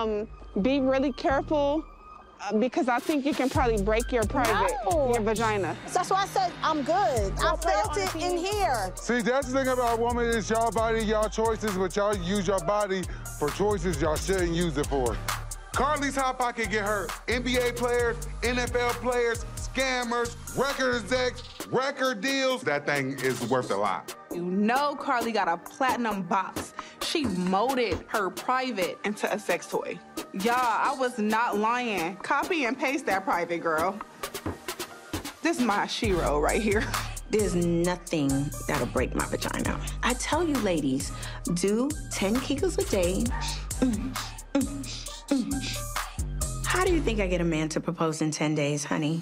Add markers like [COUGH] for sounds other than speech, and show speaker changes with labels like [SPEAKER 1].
[SPEAKER 1] um, be really careful uh, because I think you can probably break your private,
[SPEAKER 2] No.
[SPEAKER 1] your vagina.
[SPEAKER 2] So that's why I said I'm good. I
[SPEAKER 1] play
[SPEAKER 2] felt
[SPEAKER 1] on
[SPEAKER 2] it in here.
[SPEAKER 3] See, that's the thing about women is y'all body, y'all choices, but y'all use your body for choices y'all shouldn't use it for. Karlie's Hot Pocket get hurt. NBA players, NFL players, scammers, record execs, record deals. That thing is worth a lot.
[SPEAKER 4] You know Karlie got a platinum box. She molded her private into a sex toy. Y'all, I was not lying. Copy and paste that private, girl. This is my Shiro right here. [LAUGHS]
[SPEAKER 5] There's nothing that'll break my vagina. I tell you, ladies, do 10 kegels a day. How do you think I get a man to propose in 10 days, honey?